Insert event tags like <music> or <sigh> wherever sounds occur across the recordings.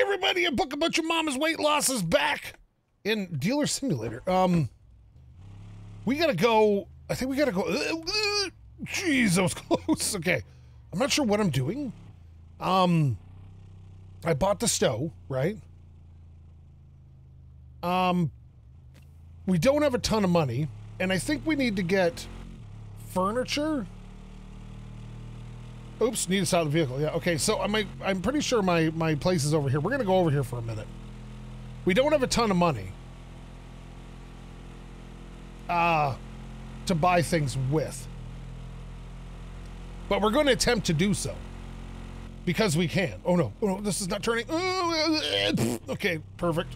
everybody, a book about your mama's weight loss is back in Dealer Simulator. Um, we gotta go. I think we gotta go. Jeez, that was close. Okay, I'm not sure what I'm doing. Um, I bought the stove, right? Um, we don't have a ton of money, and I think we need to get furniture. Oops, need out of the vehicle. Yeah, okay. So I'm I'm pretty sure my my place is over here. We're gonna go over here for a minute. We don't have a ton of money. Uh to buy things with. But we're going to attempt to do so. Because we can. Oh no. Oh no, this is not turning. <laughs> Okay, perfect.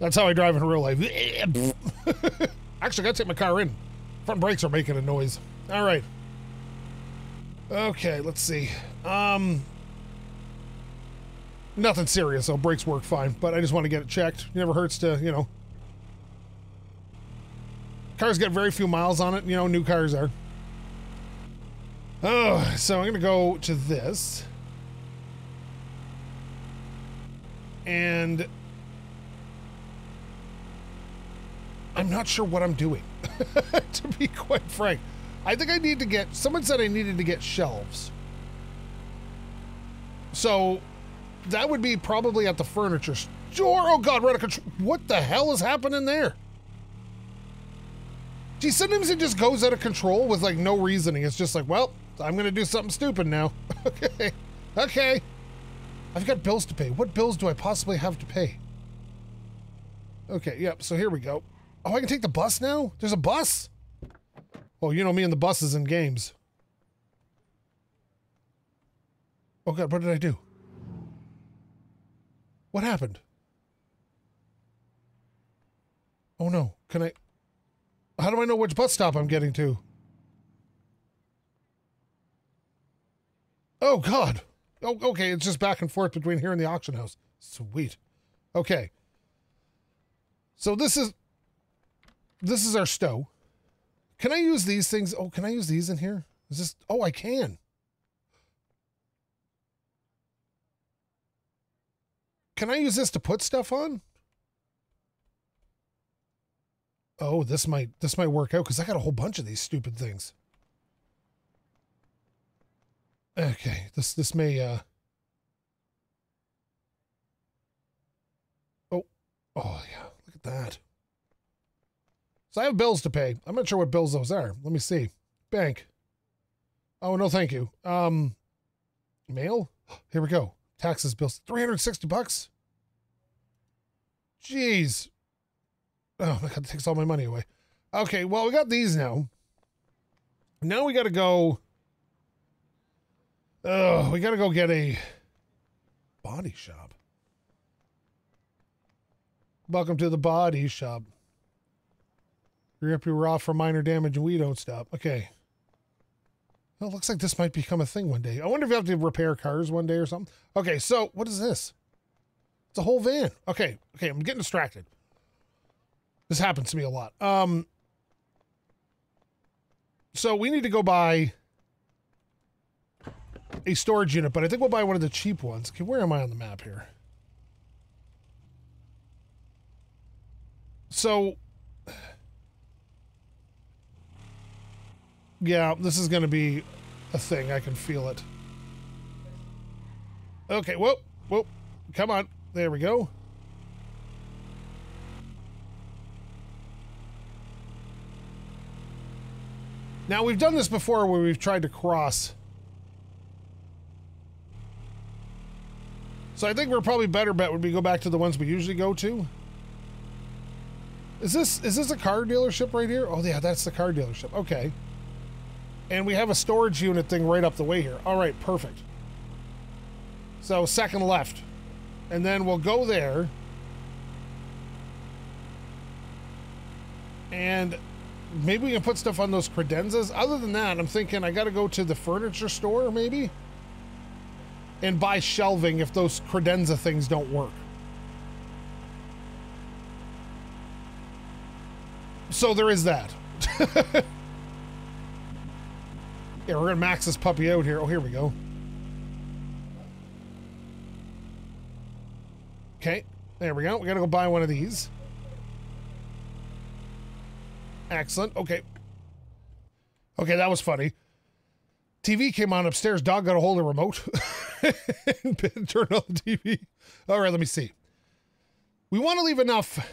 That's how I drive in real life. <laughs> Actually, I gotta take my car in. Front brakes are making a noise. All right. Okay, let's see. Um, nothing serious. So brakes work fine, but I just want to get it checked. It never hurts to, you know. Cars get very few miles on it. You know, new cars are. Oh, so I'm gonna go to this. And I'm not sure what I'm doing, <laughs> to be quite frank. I think I need to get, someone said I needed to get shelves. So that would be probably at the furniture store. Oh God, out of control. What the hell is happening there? Gee, sometimes it just goes out of control with like no reasoning. It's just like, well, I'm gonna do something stupid now. <laughs> okay, okay. I've got bills to pay. What bills do I possibly have to pay? Okay, yep, so here we go. Oh, I can take the bus now? There's a bus? Oh, you know me and the buses and games. Oh god, what did I do? What happened? Oh no, can I... How do I know which bus stop I'm getting to? Oh god. Oh, okay, it's just back and forth between here and the auction house. Sweet. Okay. So this is this is our stow. Can I use these things? Oh, can I use these in here? Is this Oh, I can. Can I use this to put stuff on? Oh, this might this might work out cuz I got a whole bunch of these stupid things. Okay, this this may uh Oh, oh yeah, look at that. So I have bills to pay. I'm not sure what bills those are. Let me see. Bank. Oh no, thank you. Um mail? Here we go. Taxes bills. 360 bucks. Jeez. Oh my god, takes all my money away. Okay, well we got these now. Now we gotta go Oh, we gotta go get a body shop. Welcome to the body shop. You're up, you're off for minor damage and we don't stop. Okay. Well, looks like this might become a thing one day. I wonder if you have to repair cars one day or something. Okay, so what is this? It's a whole van. Okay, okay, I'm getting distracted. This happens to me a lot. Um, so we need to go buy a storage unit, but I think we'll buy one of the cheap ones. Okay, where am I on the map here? So, yeah, this is going to be a thing. I can feel it. Okay, whoop, whoop. Come on. There we go. Now, we've done this before where we've tried to cross So I think we're probably better bet would be go back to the ones we usually go to. Is this is this a car dealership right here? Oh yeah, that's the car dealership. Okay. And we have a storage unit thing right up the way here. All right, perfect. So second left. And then we'll go there. And maybe we can put stuff on those credenzas. Other than that, I'm thinking I got to go to the furniture store maybe and buy shelving if those credenza things don't work. So there is that. <laughs> yeah, we're gonna max this puppy out here. Oh, here we go. Okay, there we go. We gotta go buy one of these. Excellent. Okay. Okay, that was funny. TV came on upstairs. Dog got a hold of the remote <laughs> and turned on the TV. All right, let me see. We want to leave enough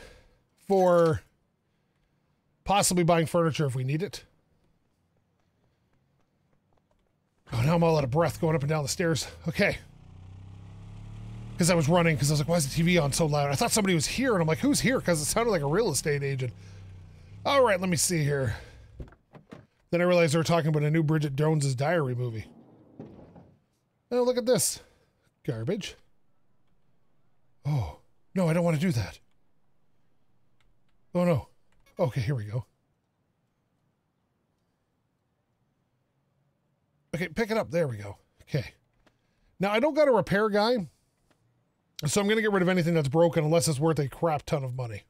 for possibly buying furniture if we need it. Oh, now I'm all out of breath going up and down the stairs. Okay. Because I was running, because I was like, why is the TV on so loud? I thought somebody was here, and I'm like, who's here? Because it sounded like a real estate agent. All right, let me see here. Then I realized they were talking about a new Bridget Jones's Diary movie. Oh, look at this. Garbage. Oh, no, I don't want to do that. Oh, no. Okay, here we go. Okay, pick it up. There we go. Okay. Now, I don't got a repair guy, so I'm going to get rid of anything that's broken unless it's worth a crap ton of money.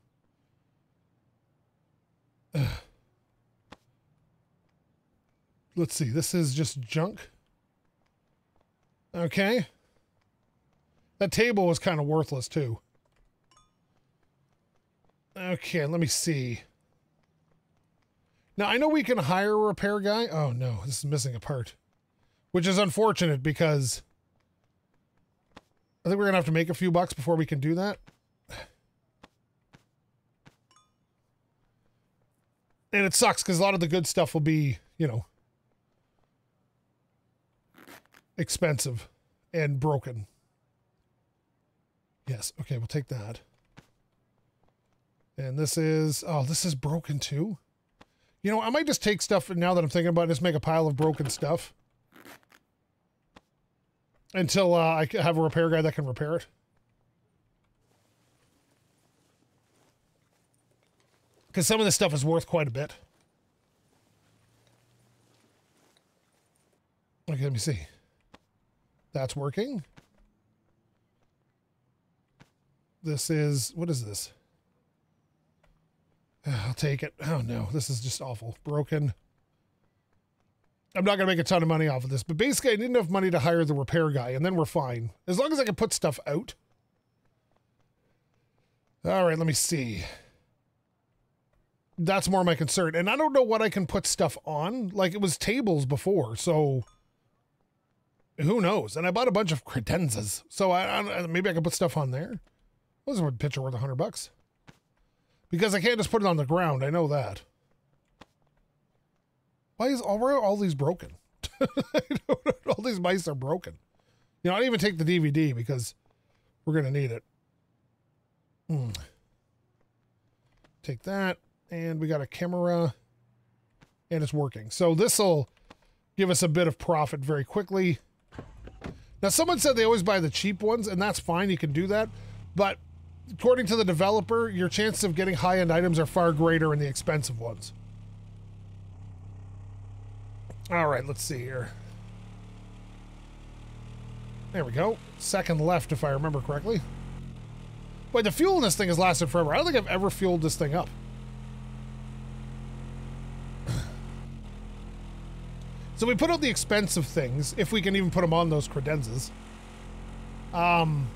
Ugh. <sighs> Let's see. This is just junk. Okay. That table was kind of worthless, too. Okay, let me see. Now, I know we can hire a repair guy. Oh, no. This is missing a part. Which is unfortunate because... I think we're going to have to make a few bucks before we can do that. And it sucks because a lot of the good stuff will be, you know, expensive and broken. Yes, okay, we'll take that. And this is, oh, this is broken too. You know, I might just take stuff now that I'm thinking about it, just make a pile of broken stuff. Until uh, I have a repair guy that can repair it. Because some of this stuff is worth quite a bit. Okay, let me see. That's working. This is, what is this? <sighs> I'll take it. Oh no, this is just awful. Broken. I'm not going to make a ton of money off of this, but basically I need enough money to hire the repair guy and then we're fine. As long as I can put stuff out. All right, let me see. That's more my concern. And I don't know what I can put stuff on. Like it was tables before, so who knows? And I bought a bunch of credenzas, so I, I maybe I can put stuff on there. Is a picture worth a hundred bucks? Because I can't just put it on the ground. I know that. Why is all all these broken? <laughs> <laughs> all these mice are broken. You know, I didn't even take the DVD because we're gonna need it. Hmm. Take that, and we got a camera, and it's working. So this will give us a bit of profit very quickly. Now, someone said they always buy the cheap ones, and that's fine. You can do that. But according to the developer, your chances of getting high end items are far greater in the expensive ones. All right, let's see here. There we go. Second left, if I remember correctly. Wait, the fuel in this thing has lasted forever. I don't think I've ever fueled this thing up. <sighs> So we put out the expensive things, if we can even put them on those credenzas. Um,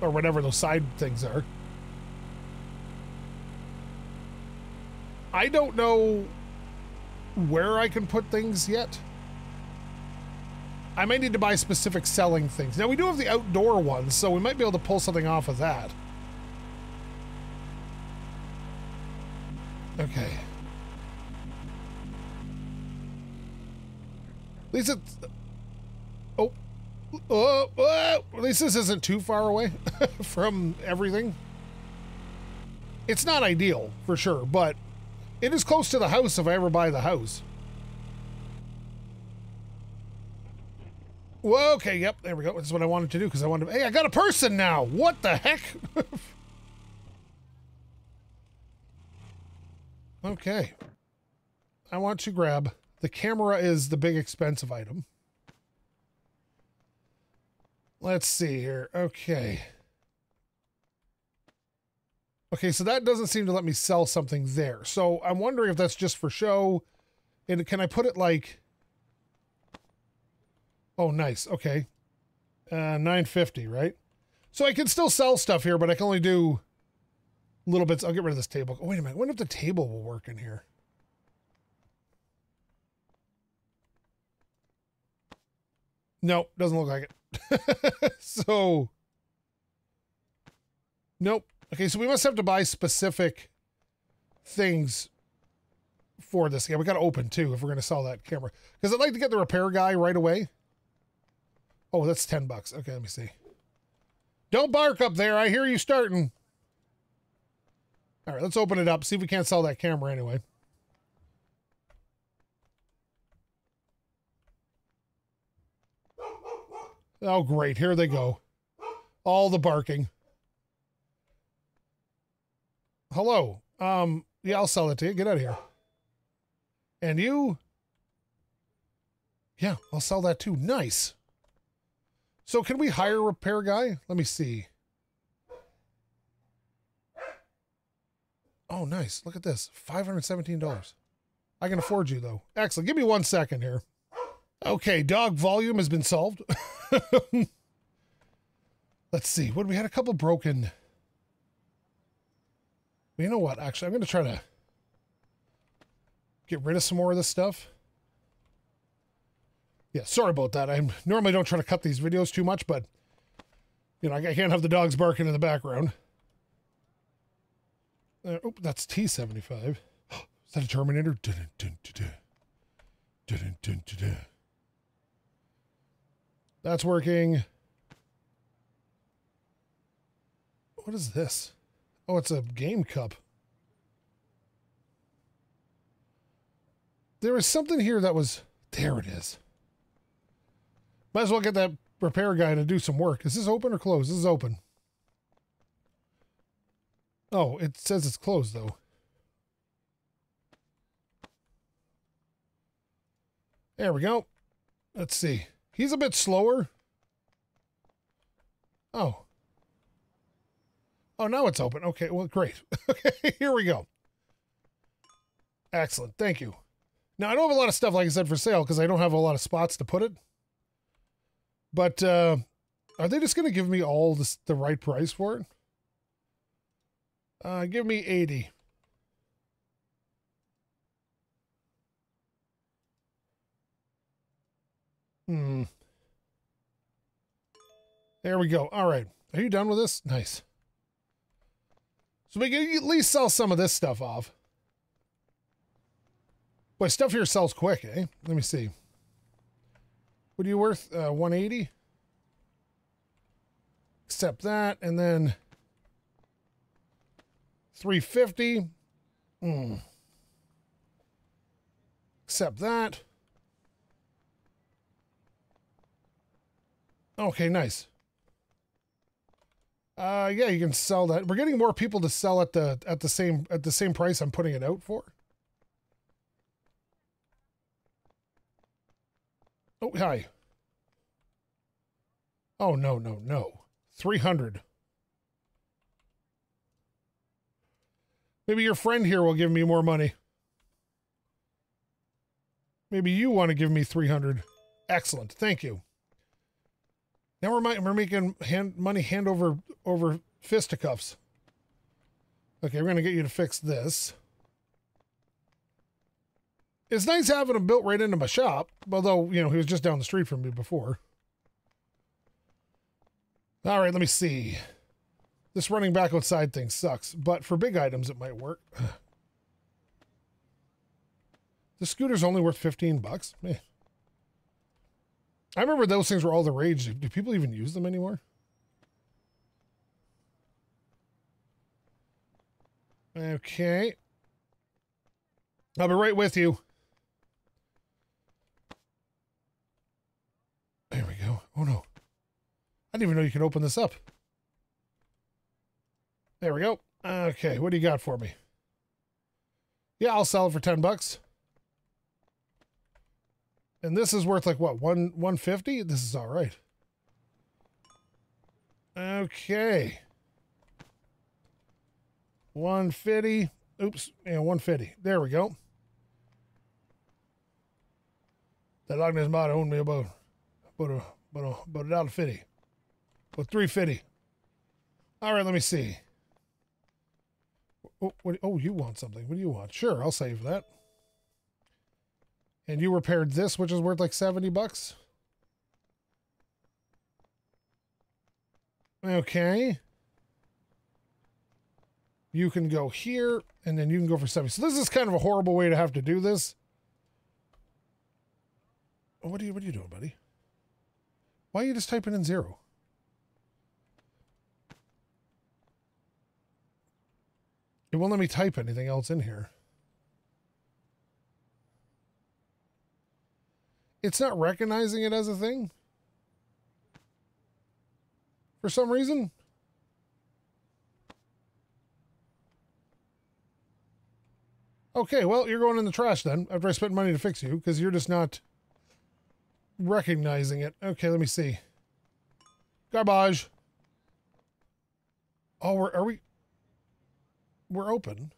or whatever those side things are. I don't know where I can put things yet. I may need to buy specific selling things. Now, we do have the outdoor ones, so we might be able to pull something off of that. Okay. At least. Oh. Uh, uh, at least this isn't too far away <laughs> from everything. It's not ideal, for sure, but it is close to the house if I ever buy the house. Well, okay, yep, there we go. That's what I wanted to do because I wanted to... Hey, I got a person now! What the heck? <laughs> okay. I want to grab the camera is the big expensive item. Let's see here. Okay. Okay, so that doesn't seem to let me sell something there. So I'm wondering if that's just for show. And can I put it like... Oh, nice. Okay. Uh, 950, right? So I can still sell stuff here, but I can only do little bits. I'll get rid of this table. Oh, wait a minute. I wonder if the table will work in here. Nope, doesn't look like it. <laughs> so, nope. Okay, so we must have to buy specific things for this. Yeah, we got to open too if we're going to sell that camera. Because I'd like to get the repair guy right away. Oh, that's 10 bucks. Okay, let me see. Don't bark up there. I hear you starting. All right, let's open it up. See if we can't sell that camera anyway. Oh, great. Here they go. All the barking. Hello. Um, yeah, I'll sell it to you. Get out of here. And you? Yeah, I'll sell that too. Nice. So can we hire a repair guy? Let me see. Oh, nice. Look at this. $517. I can afford you, though. Excellent. Give me one second here. Okay, dog volume has been solved. <laughs> Let's see. What we had a couple broken. You know what? Actually, I'm going to try to get rid of some more of this stuff. Yeah, sorry about that. I normally don't try to cut these videos too much, but you know, I can't have the dogs barking in the background. Uh, oh, that's T75. <gasps> Is that a Terminator? Dun, dun, dun, that's working. What is this? Oh, it's a game cup. There was something here that was... There it is. Might as well get that repair guy to do some work. Is this open or closed? This is open. Oh, it says it's closed, though. There we go. Let's see. He's a bit slower. Oh. Oh, now it's open. Okay, well, great. <laughs> okay, here we go. Excellent. Thank you. Now, I don't have a lot of stuff, like I said, for sale because I don't have a lot of spots to put it. But uh, are they just going to give me all this, the right price for it? Uh, give me 80. Hmm. There we go. All right. Are you done with this? Nice. So we can at least sell some of this stuff off. Boy, stuff here sells quick, eh? Let me see. What are you worth? Uh, 180? Accept that, and then 350. Hmm. Accept that. Okay, nice. Uh, yeah, you can sell that. We're getting more people to sell at the at the same at the same price I'm putting it out for. Oh, hi. Oh, no, no, no. 300. Maybe your friend here will give me more money. Maybe you want to give me 300. Excellent. Thank you. Now we're, we're making hand, money hand over, over fisticuffs. Okay, we're to get you to fix this. It's nice having him built right into my shop, although, you know, he was just down the street from me before. All right, let me see. This running back outside thing sucks, but for big items, it might work. <sighs> the scooter's only worth 15 bucks. I remember those things were all the rage. Do people even use them anymore? Okay. I'll be right with you. There we go. Oh no. I didn't even know you could open this up. There we go. Okay, what do you got for me? Yeah, I'll sell it for 10 bucks. And this is worth like what, one 150? This is all right. Okay. 150. Oops. Yeah, 150. There we go. That Loch might own me about about a about a about a dollar fifty. About three fifty. All right, let me see. Oh, what, oh, you want something. What do you want? Sure, I'll save that. And you repaired this, which is worth like 70 bucks? Okay. You can go here, and then you can go for 70. So this is kind of a horrible way to have to do this. Oh, what are you, what are you doing, buddy? Why are you just typing in zero? It won't let me type anything else in here. It's not recognizing it as a thing. For some reason. Okay, well, you're going in the trash then after I spent money to fix you because you're just not recognizing it. Okay, let me see. Garbage. Oh, we're, are we? We're open.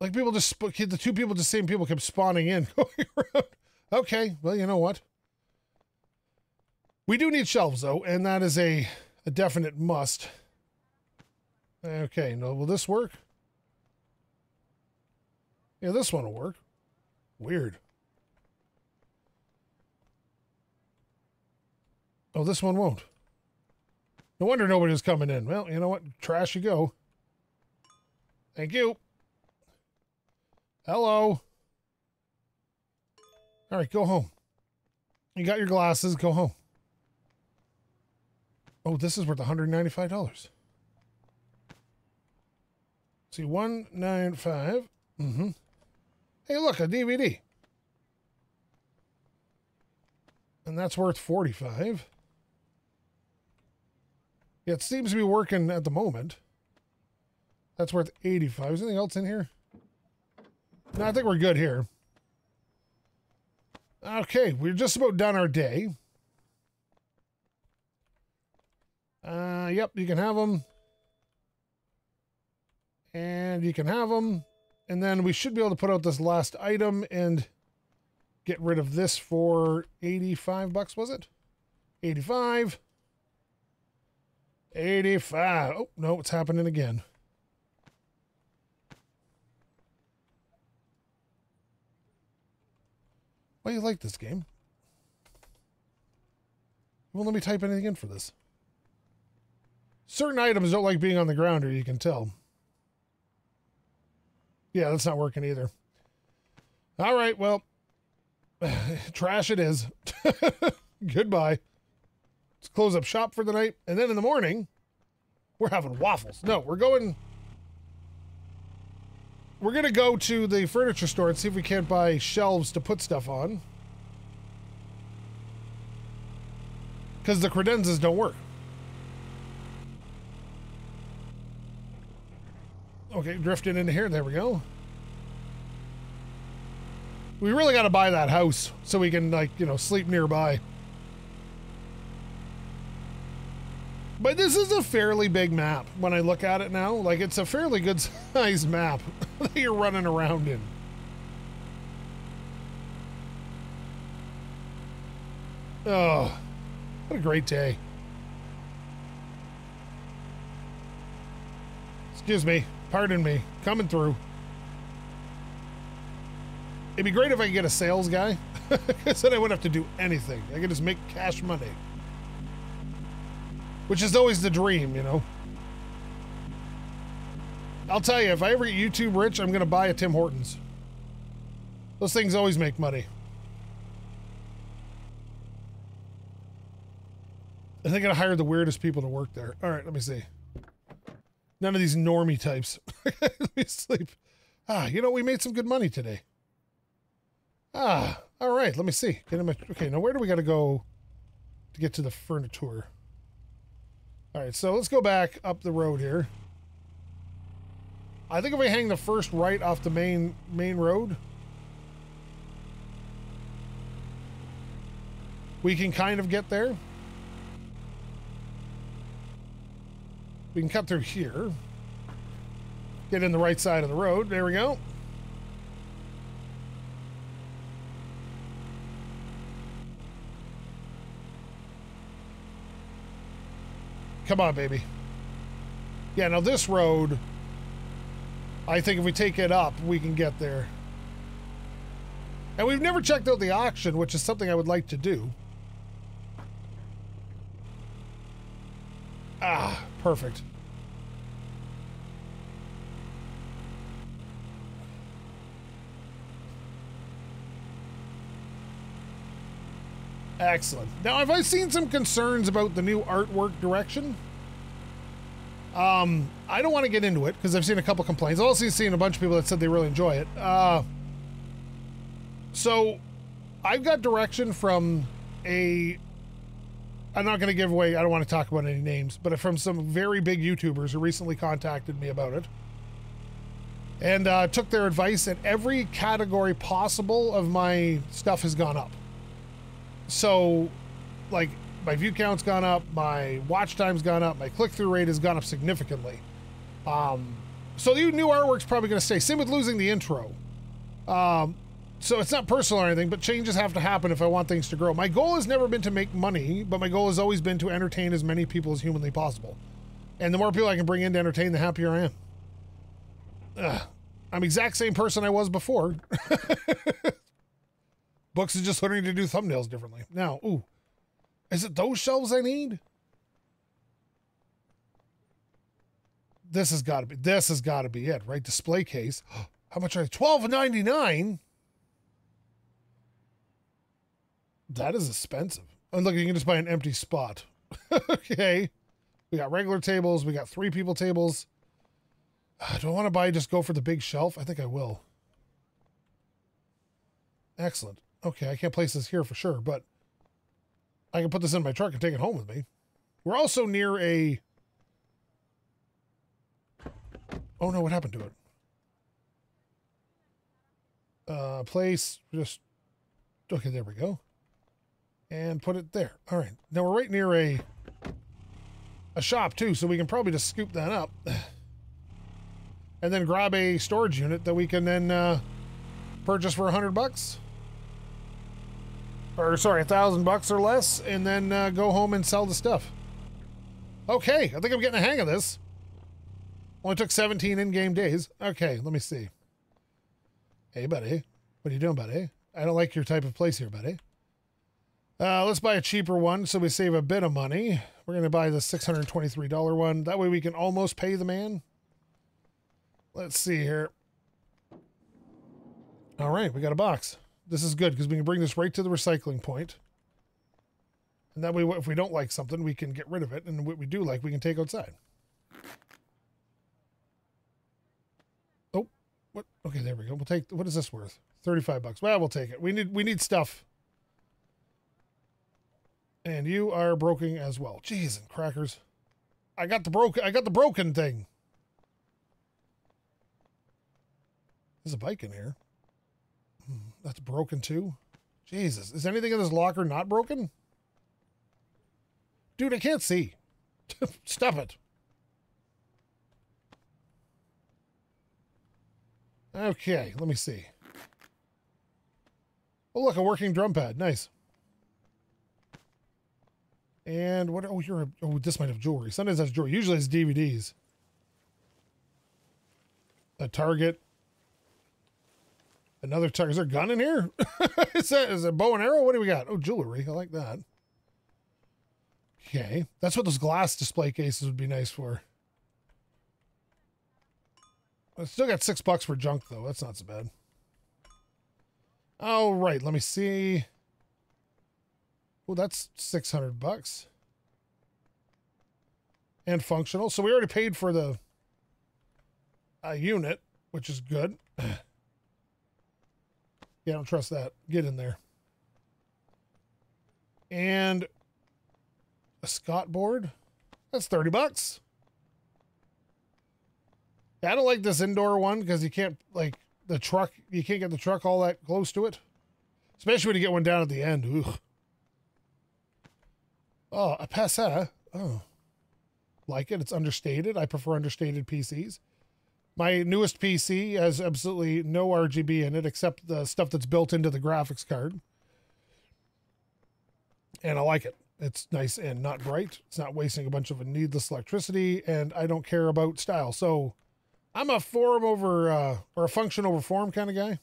Like people just, the two people, the same people kept spawning in. <laughs> okay, well, you know what? We do need shelves though, and that is a, a definite must. Okay, no, will this work? Yeah, this one will work. Weird. Oh, this one won't. No wonder nobody's coming in. Well, you know what? Trash you go. Thank you. Hello. All right, go home. You got your glasses. Go home. Oh, this is worth $195. See, 195. Mm-hmm. Hey, look, a DVD. And that's worth 45. It seems to be working at the moment. That's worth 85. Is anything else in here? No, I think we're good here. Okay, we're just about done our day. Uh, yep, you can have them. And you can have them. And then we should be able to put out this last item and get rid of this for 85 bucks, was it? 85. 85. Oh, no, it's happening again. Why you like this game? Well, let me type anything in for this. Certain items don't like being on the ground, or you can tell. Yeah, that's not working either. All right, well, <sighs> trash it is. <laughs> Goodbye. Let's close up shop for the night. And then in the morning, we're having waffles. No, we're going. We're going to go to the furniture store and see if we can't buy shelves to put stuff on. Because the credenzas don't work. Okay, drifting into here. There we go. We really got to buy that house so we can, like, you know, sleep nearby. But this is a fairly big map when I look at it now. Like, it's a fairly good <laughs> sized map <laughs> that you're running around in. Oh, what a great day. Excuse me. Pardon me. Coming through. It'd be great if I could get a sales guy. <laughs> Then I wouldn't have to do anything. I could just make cash money. Which is always the dream, you know. I'll tell you, if I ever get YouTube rich, I'm going to buy a Tim Hortons. Those things always make money. I think I hire the weirdest people to work there. All right, let me see. None of these normie types. <laughs> let me sleep. Ah, you know, we made some good money today. Ah, all right, let me see. Get him a, okay, now where do we got to go to get to the furniture? All right, so let's go back up the road here. I think if we hang the first right off the main main road, we can kind of get there. We can cut through here. Get in the right side of the road. There we go. Come on, baby. Yeah, now this road, I think if we take it up, we can get there. And we've never checked out the auction, which is something I would like to do. Ah, perfect. Excellent. Now, have I seen some concerns about the new artwork direction? Um, I don't want to get into it because I've seen a couple complaints. I've also seen a bunch of people that said they really enjoy it. Uh, so, I've got direction from a. I'm not going to give away. I don't want to talk about any names, but from some very big YouTubers who recently contacted me about it, and uh, took their advice. And every category possible of my stuff has gone up. So, like, my view count's gone up, my watch time's gone up, my click through rate has gone up significantly. Um, so the new artwork's probably going to stay. Same with losing the intro. Um, so it's not personal or anything, but changes have to happen if I want things to grow. My goal has never been to make money, but my goal has always been to entertain as many people as humanly possible. And the more people I can bring in to entertain, the happier I am. Ugh. I'm exact same person I was before. <laughs> Books is just learning to do thumbnails differently. Now, ooh, is it those shelves I need? This has got to be. This has got to be it, right? Display case. <gasps> How much are they? Twelve ninety nine. That is expensive. And look, you can just buy an empty spot. <laughs> okay. We got regular tables. We got three people tables. I <sighs> Do I want to buy just go for the big shelf? I think I will. Excellent. Okay, I can't place this here for sure, but I can put this in my truck and take it home with me. We're also near a... Oh no, what happened to it? Uh, place, just... Okay, there we go. And put it there. All right. Now we're right near a a shop too, so we can probably just scoop that up. <sighs> And then grab a storage unit that we can then uh, purchase for a hundred bucks or sorry, a thousand bucks or less, and then uh, go home and sell the stuff. Okay, I think I'm getting a hang of this. Only took 17 in-game days. Okay, let me see. Hey, buddy. What are you doing, buddy? I don't like your type of place here, buddy. Uh, let's buy a cheaper one so we save a bit of money. We're going to buy the $623 one. That way we can almost pay the man. Let's see here. All right, we got a box this is good because we can bring this right to the recycling point. And that way, if we don't like something, we can get rid of it. And what we do like, we can take outside. Oh, what? Okay, there we go. We'll take, what is this worth? 35 bucks. Well, we'll take it. We need, we need stuff. And you are broken as well. Jeez and crackers. I got the broken, I got the broken thing. There's a bike in here. That's broken too? Jesus. Is anything in this locker not broken? Dude, I can't see. <laughs> Stop it. Okay, let me see. Oh, look, a working drum pad. Nice. And what? Oh, you're. A, oh, this might have jewelry. Sometimes that's jewelry. Usually it's DVDs. A Target. Another target. Is there a gun in here? <laughs> is that is it bow and arrow? What do we got? Oh, jewelry. I like that. Okay. That's what those glass display cases would be nice for. I still got six bucks for junk though. That's not so bad. All right. Let me see. Oh, that's 600 bucks. And functional. So we already paid for the uh, unit, which is good. <clears throat> Yeah, I don't trust that. Get in there. And a Scott board. That's 30 bucks. I don't like this indoor one because you can't, like, the truck, you can't get the truck all that close to it. Especially when you get one down at the end. Ugh. Oh, a Passa. Oh. Like it. It's understated. I prefer understated PCs. My newest PC has absolutely no RGB in it except the stuff that's built into the graphics card. And I like it. It's nice and not bright. It's not wasting a bunch of needless electricity, and I don't care about style. So I'm a form over uh, or a function over form kind of guy.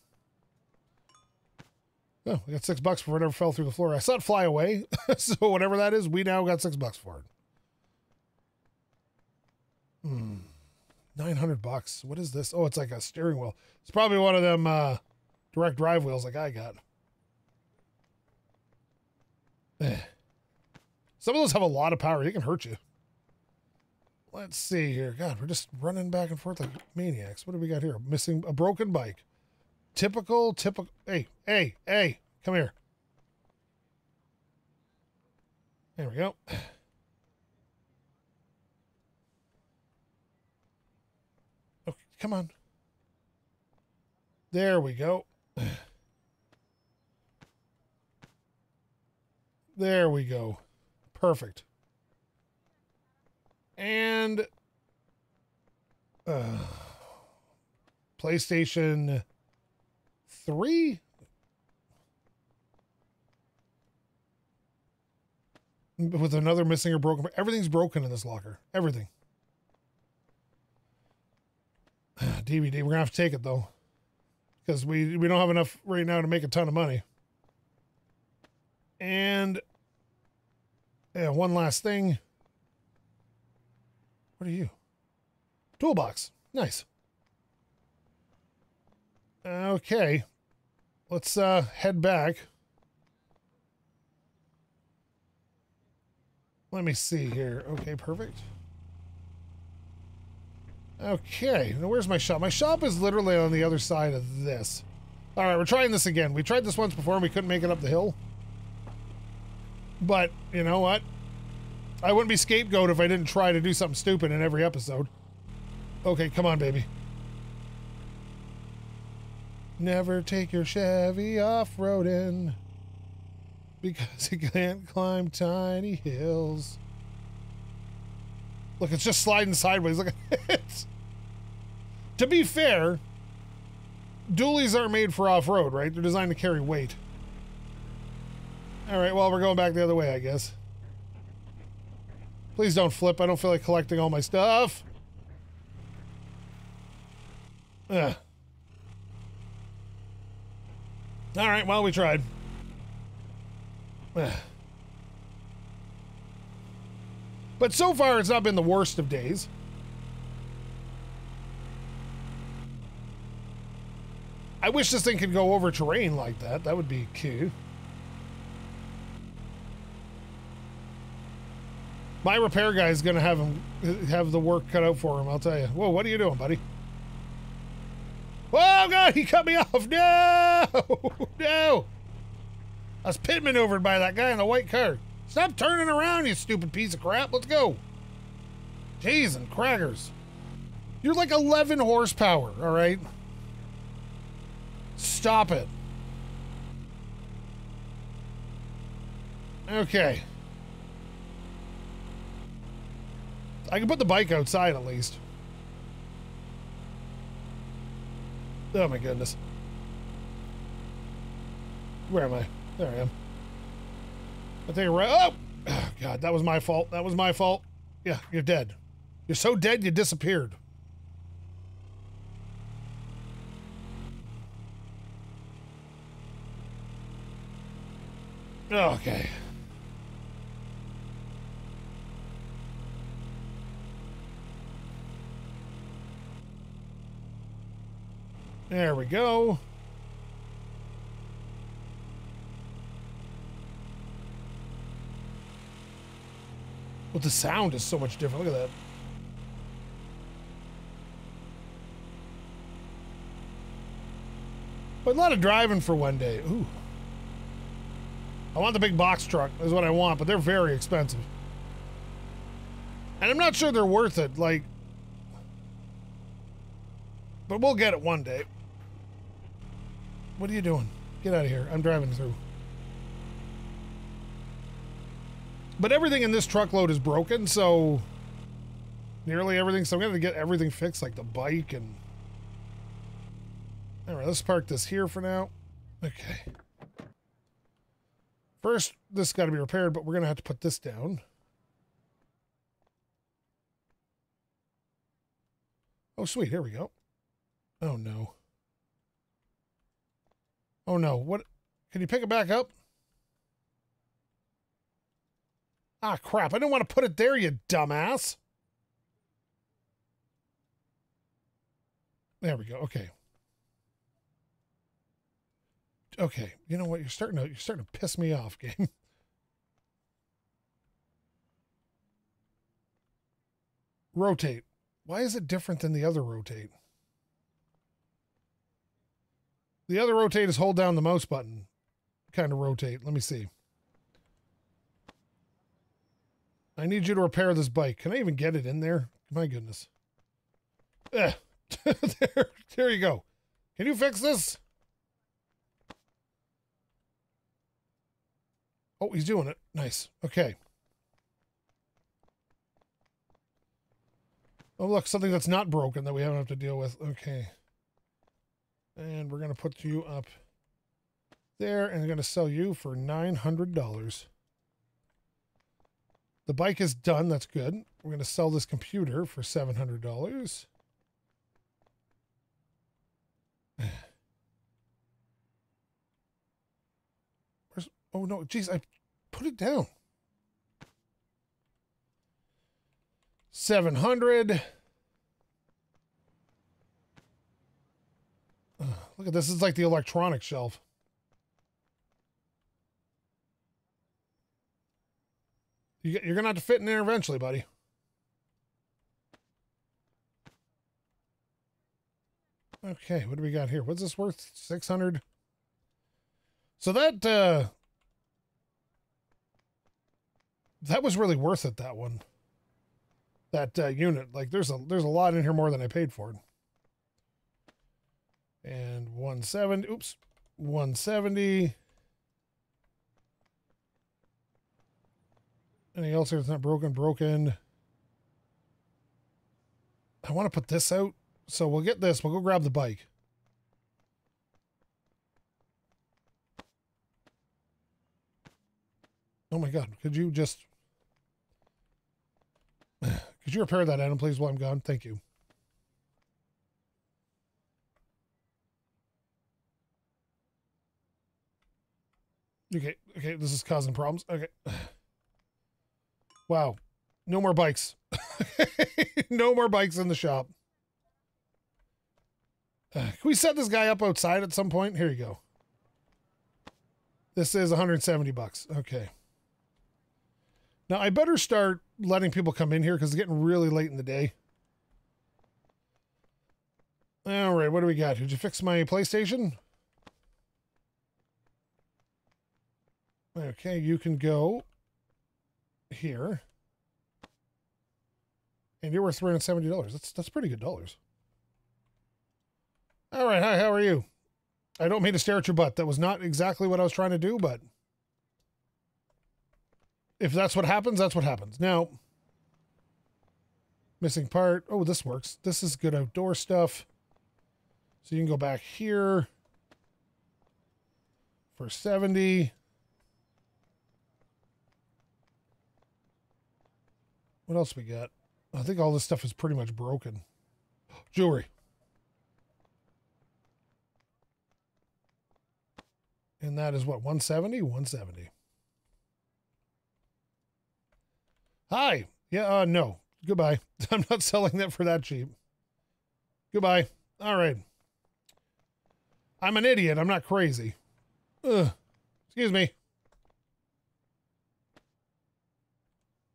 Oh, we got six bucks for whatever fell through the floor. I saw it fly away, <laughs> so whatever that is, we now got six bucks for it. Hmm. 900 bucks. What is this? Oh, it's like a steering wheel. It's probably one of them uh, direct drive wheels like I got. Eh. Some of those have a lot of power. They can hurt you. Let's see here. God, we're just running back and forth like maniacs. What do we got here? Missing a broken bike. Typical, typical. Hey, hey, hey, come here. There we go. Okay, come on. There we go. <clears throat> There we go. Perfect. And uh, PlayStation 3 with another missing or broken everything's broken in this locker everything <sighs> dvd we're gonna have to take it though because we we don't have enough right now to make a ton of money. And yeah one last thing. What are you? Toolbox. Nice. Okay. Let's uh head back. Let me see here. Okay perfect okay now where's my shop? My shop is literally on the other side of this. All right we're trying this again. We tried this once before and we couldn't make it up the hill. But you know what? I wouldn't be SkapeGote if i didn't try to do something stupid in every episode. Okay come on baby. Never take your Chevy off-roading because it can't climb tiny hills. Look, it's just sliding sideways. Look at it. to be fair, dualies aren't made for off-road, right? They're designed to carry weight. All right, well, we're going back the other way, I guess. Please don't flip. I don't feel like collecting all my stuff. Ugh. All right, well, we tried. But so far, it's not been the worst of days. I wish this thing could go over terrain like that. That would be cool. My repair guy is going to have him have the work cut out for him. I'll tell you. Whoa, what are you doing, buddy? Oh God, he cut me off. No, <laughs> no. I was pit maneuvered by that guy in the white car. Stop turning around, you stupid piece of crap. Let's go. Jeez and crackers. You're like 11 horsepower, all right? Stop it. Okay. I can put the bike outside at least. Oh my goodness. Where am I? There I am. I think right. Oh! oh! <clears throat> God, that was my fault. That was my fault. Yeah, you're dead. You're so dead you disappeared. Okay. There we go. But the sound is so much different. Look at that. But a lot of driving for one day. Ooh. I want the big box truck is what I want, but they're very expensive. And I'm not sure they're worth it. Like, but we'll get it one day. What are you doing? Get out of here. I'm driving through. But everything in this truckload is broken, so nearly everything. So I'm going to get everything fixed, like the bike and. All right, let's park this here for now. Okay. First, this got to be repaired, but we're going to have to put this down. Oh, sweet. Here we go. Oh, no. Oh, no. What? Can you pick it back up? Ah, crap. I didn't want to put it there, you dumbass. There we go. Okay. Okay. You know what? You're starting to you're starting to piss me off, <laughs> game. rotate. Why is it different than the other rotate? The other rotate is hold down the mouse button. Kind of rotate. Let me see. I need you to repair this bike. Can I even get it in there? My goodness. Eh. <laughs> there, there you go. Can you fix this? Oh, he's doing it. Nice. Okay. Oh, look, something that's not broken that we haven't have to deal with. Okay. And we're going to put you up there and I'm going to sell you for $900. The bike is done. That's good. We're going to sell this computer for $700. <sighs> Where's, oh no, geez, I put it down. 700. Uh, look at this. It's like the electronic shelf. You, you're to have to fit in there eventually, buddy. Okay, what do we got here? What's this worth? 600? So that, uh, that was really worth it, that one. That uh, unit. Like, there's a, there's a lot in here more than I paid for it. And 170, oops, 170. Anything else here that's not broken? Broken. I want to put this out. So we'll get this. We'll go grab the bike. Oh my god. Could you just... <sighs> Could you repair that item, please, while I'm gone? Thank you. Okay, okay, this is causing problems. Okay. <sighs> Wow. No more bikes. <laughs> no more bikes in the shop. Uh, can we set this guy up outside at some point? Here you go. This is 170 bucks. Okay. Now I better start letting people come in here because it's getting really late in the day. All right, what do we got? Did you fix my PlayStation? Okay, you can go here. And you're worth $370. That's that's pretty good dollars. All right, hi, how are you? I don't mean to stare at your butt. That was not exactly what I was trying to do, but if that's what happens, that's what happens. Now, missing part. Oh, this works. This is good outdoor stuff. So you can go back here for 70. What else we got? I think all this stuff is pretty much broken. Jewelry. And that is what, 170? 170. Hi. Yeah, uh, no. Goodbye. <laughs> I'm not selling that for that cheap. Goodbye. All right. I'm an idiot. I'm not crazy. Ugh. Excuse me.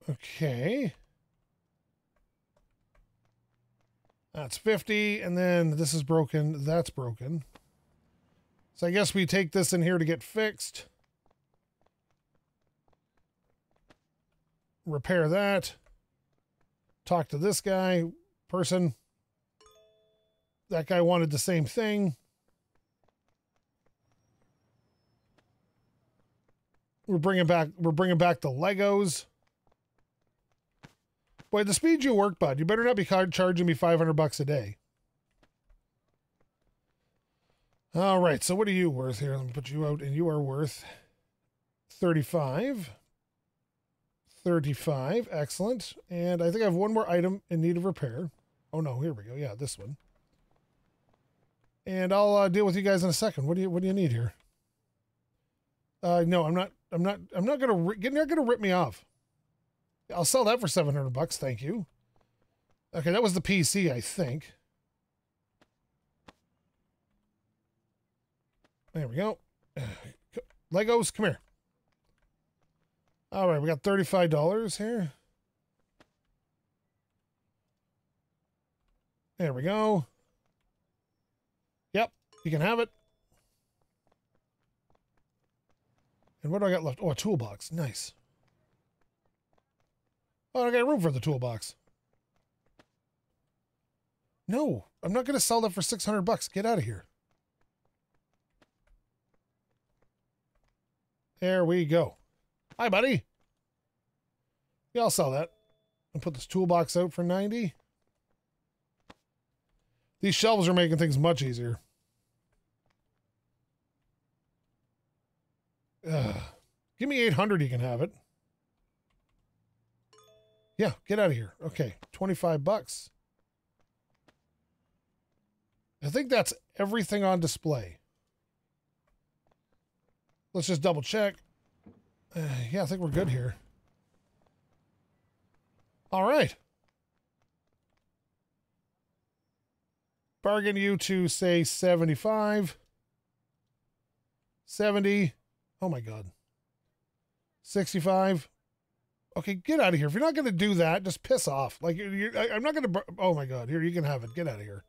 Okay. That's 50, and then this is broken. That's broken. So I guess we take this in here to get fixed. Repair that. Talk to this guy, person. That guy wanted the same thing. We're bringing back we're bringing back the Legos. Boy, the speed you work, bud. You better not be charging me 500 bucks a day. All right, so what are you worth here? Let me put you out, and you are worth 35. 35. Excellent. And I think I have one more item in need of repair. Oh no, here we go. Yeah, this one. And I'll uh, deal with you guys in a second. What do you What do you need here? Uh, no, I'm not. I'm not. I'm not gonna. You're not gonna rip me off. I'll sell that for 700 bucks. Thank you. Okay, that was the PC, I think. There we go. <sighs> Legos, come here. All right, we got $35 here. There we go. Yep, you can have it. And what do I got left? Oh, a toolbox. Nice. Oh, I got room for the toolbox. No, I'm not going to sell that for 600 bucks. Get out of here. There we go. Hi, buddy. Yeah, I'll sell that. And put this toolbox out for 90. These shelves are making things much easier. Ugh. Give me 800, you can have it. Yeah, get out of here. Okay, 25 bucks. I think that's everything on display. Let's just double check. Uh, yeah, I think we're good here. All right. Bargain you to say 75. 70. Oh my God. 65. Okay, get out of here. If you're not going to do that, just piss off. Like, you're, I, I'm not going to. Oh my God. Here, you can have it. Get out of here.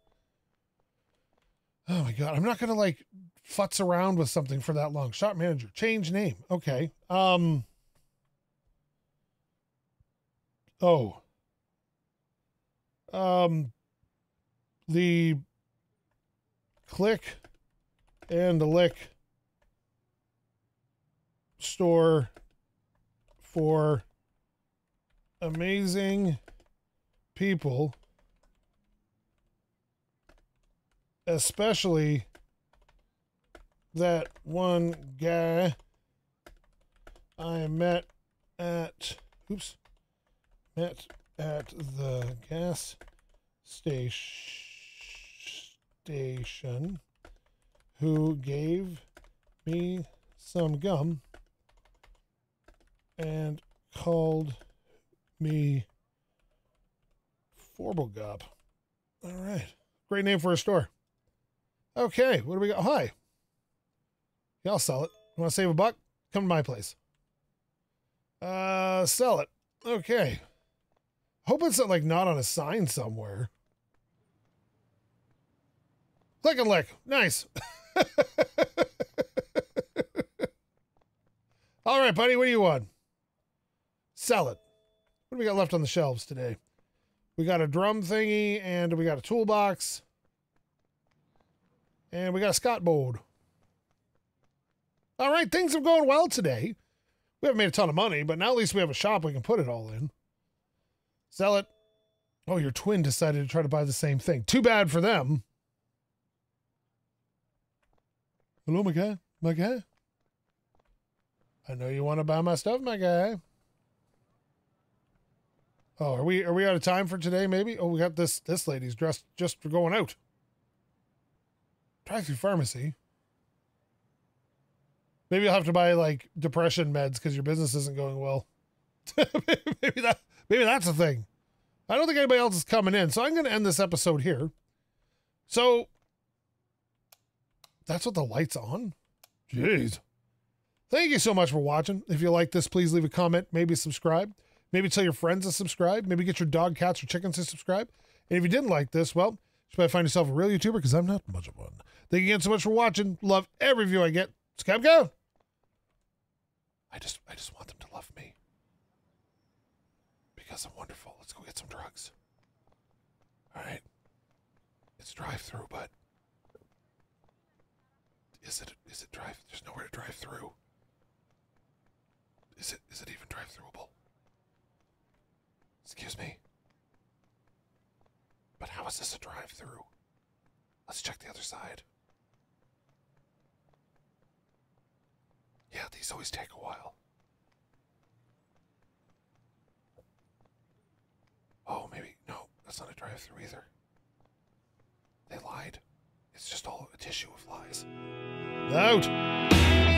Oh my God. I'm not going to like futz around with something for that long. Shop manager, change name. Okay. Um, oh. Um, the click and the lick store for amazing people, especially that one guy I met at, oops, met at the gas station station who gave me some gum and called me Forbogop. All right. Great name for a store. Okay, what do we got? Hi. Yeah, I'll sell it. You want to save a buck? Come to my place. Uh, sell it. Okay. Hope it's not, like not on a sign somewhere. Click and lick. Nice. <laughs> All right, buddy. What do you want? Sell it. What do we got left on the shelves today? We got a drum thingy and we got a toolbox. And we got a Scott board. All right, things have gone well today. We haven't made a ton of money, but now at least we have a shop we can put it all in. Sell it. Oh, your twin decided to try to buy the same thing. Too bad for them. Hello, my guy. My guy. I know you want to buy my stuff, my guy. Oh, are we are we out of time for today? Maybe. Oh, we got this. This lady's dressed just for going out. Drive through pharmacy. Maybe you'll have to buy like depression meds because your business isn't going well. <laughs> maybe that maybe that's a thing. I don't think anybody else is coming in, so I'm going to end this episode here. So that's what the light's on. Jeez. Thank you so much for watching. If you like this, please leave a comment, maybe subscribe. Maybe tell your friends to subscribe. Maybe get your dog, cats, or chickens to subscribe. And if you didn't like this, well, you might find yourself a real YouTuber because I'm not much of one. Thank you again so much for watching. Love every view I get. SkapeGote. I just I just want them to love me. Because I'm wonderful. Let's go get some drugs. Alright. It's drive through, but is it is it drive there's nowhere to drive through. Is it is it even drive throughable? Excuse me. But how is this a drive through? Let's check the other side. Yeah, these always take a while. Oh, maybe. No, that's not a drive through either. They lied. It's just all a tissue of lies. Out!